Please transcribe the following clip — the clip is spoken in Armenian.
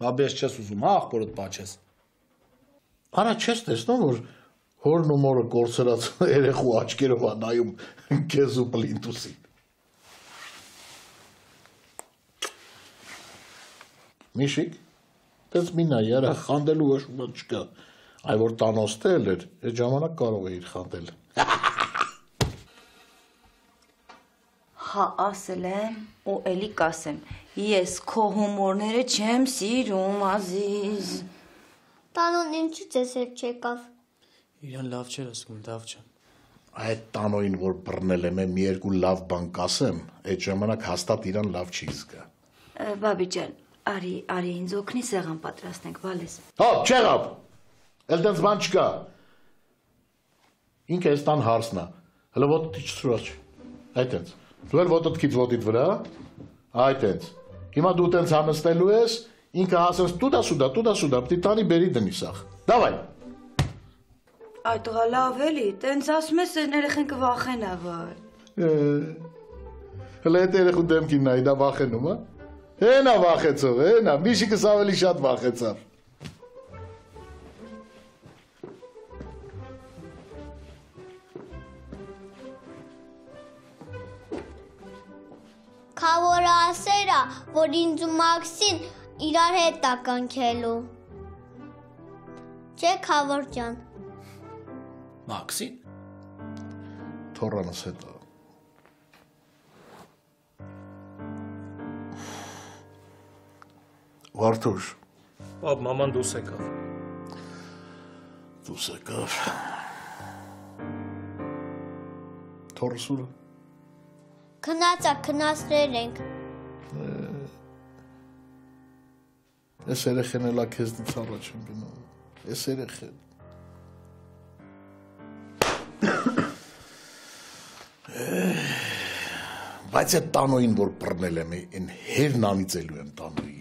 Բաբես չես ուզում, հա, աղբորդ պաչես։ Արա չես տեսնում որ հորն ու մորը կորցրած երեխու աչքերով ա նայում քեզ ու պլինտուսին։ Միշիկ, դες մի նայ, արա խանդելու ոչ ոք չկա։ Այ որ տանոստել էր, այդ ժամանակ կարող է իր խանդել։ Հա ասել եմ ու էլի կասեմ։ Ես քո հումորները չեմ սիրում, Ազիզ։ Տանոն ինչի՞ ձեզ հետ չեկավ։ Իրան լավ չէր ասում, լավ ջան։ Այդ տանոին որ բռնել եմ, մի երկու լավ բան կասեմ, այդ ժամանակ հաստատ իրան լավ չի զգա։ Բաբի ջան, արի, արի ինձ օգնի սեղան պատրաստենք, բալես։ Հա, չեղավ։ Էլ դες բան չկա։ Ինքը էս տան հարսնա։ Հələ ոտի չծրած։ Այդ այնց։ Դու էլ ոտդ քիչ ոտիդ վրա։ Այդ այնց։ Հիմա դու տենց համստելու ես, ինքը հասես տուդա սուդա, տուդա սուդա, պիտի տանի բերի դնի սախ։ Դավայ։ Այդ լավ էլի, տենց ասում ես երեխեն կվախենա, վայ։ Հələ այդ երեխու դեմքին նայ, դա վախենում, հա։ Հենա վախեցող, հենա, միշիկս ավելի շատ վախեցավ։ Քավորը ասերա, որ ինձ ու Մաքսին իրար հետ ա կնքելու։ Չէ, Քավոր ջան։ Մաքսին։ Թորանս հետ։ Վարդուշ, Պապ, մաման դուս եկավ։ դուս եկավ։ Թորսուրը։ Քնածա, քնածներ ենք։ Ես երեխեն էլա քեզնից առաջ եմ գնում։ Ես երեխեն։ Բայց այդ տանոին որ բռնել եմ, այն հերն անիծելու եմ տանոյի։